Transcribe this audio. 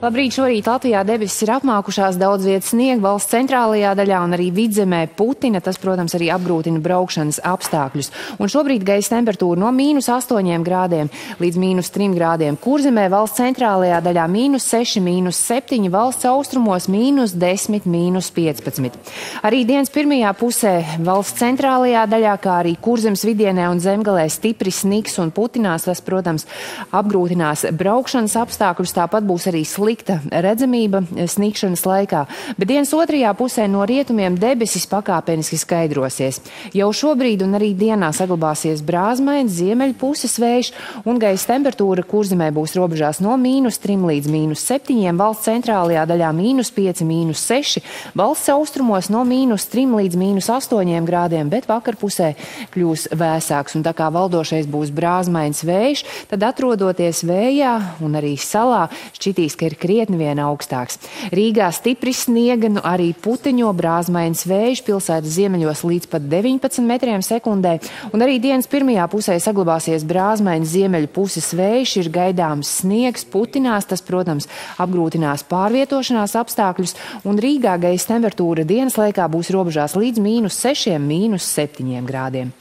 Labrīt, šorīt Latvijā debesis ir apmākušās daudz vietas sniega valsts centrālajā daļā un arī vidzemē putina. Tas, protams, arī apgrūtina braukšanas apstākļus. Un šobrīd gaisa temperatūra no mīnus 8 grādiem līdz mīnus 3 grādiem. Kurzemē valsts centrālajā daļā mīnus 6, mīnus 7, valsts austrumos mīnus 10, mīnus 15. Arī dienas pirmajā pusē valsts centrālajā daļā, kā arī kurzemes vidienē un zemgalē stipri sniks un putinās. Tas, protams, apgrūtinās braukšanas apstākļus. Tāpat būs arī slikti slikta redzamība sniegšanas laikā, bet dienas otrajā pusē no rietumiem debesis pakāpeniski skaidrosies. Jau šobrīd un arī dienā saglabāsies brāzmains ziemeļu puses vējš un gaisa temperatūra kurzemē būs robežās no mīnus 3 līdz mīnus 7, valsts centrālajā daļā mīnus 5, mīnus 6, valsts austrumos no mīnus 3 līdz mīnus 8 grādiem, bet vakarpusē kļūs vēsāks. Un tā kā valdošais būs brāzmains vējš, tad atrodoties vējā un arī salā šķitīs, ka ir krietni vien augstāks. Rīgā stipri sniega, nu arī puteņo brāzmains vējš pilsētas ziemeļos līdz pat 19 metriem sekundē, un arī dienas pirmajā pusē saglabāsies brāzmains ziemeļu puses vējš, ir gaidāms sniegs, putinās, tas, protams, apgrūtinās pārvietošanās apstākļus, un Rīgā gaisa temperatūra dienas laikā būs robežās līdz mīnus 6, mīnus 7 grādiem.